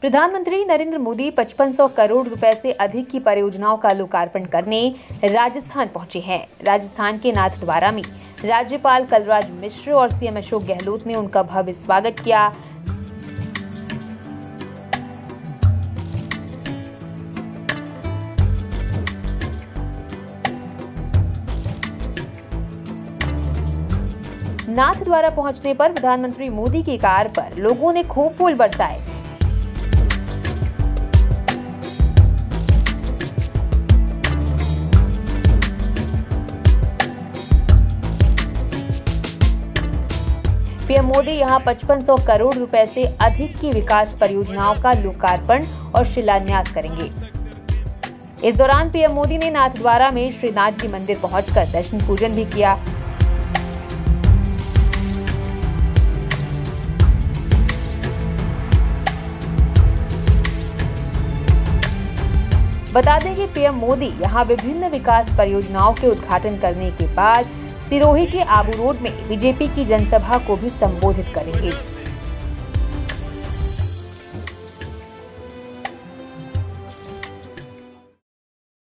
प्रधानमंत्री नरेंद्र मोदी 5500 करोड़ रुपए से अधिक की परियोजनाओं का लोकार्पण करने राजस्थान पहुँचे हैं। राजस्थान के नाथद्वारा में राज्यपाल कलराज मिश्र और सीएम अशोक गहलोत ने उनका भव्य स्वागत किया। नाथ द्वारा पहुँचने पर प्रधानमंत्री मोदी की कार पर लोगों ने खूब फूल बरसाए। पीएम मोदी यहाँ 5500 करोड़ रुपए से अधिक की विकास परियोजनाओं का लोकार्पण और शिलान्यास करेंगे। इस दौरान पीएम मोदी ने नाथद्वारा में श्रीनाथ जी मंदिर पहुंचकर दर्शन पूजन भी किया। बता दें कि पीएम मोदी यहाँ विभिन्न विकास परियोजनाओं के उद्घाटन करने के बाद सिरोही के आबू रोड में बीजेपी की जनसभा को भी संबोधित करेंगे।